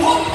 hope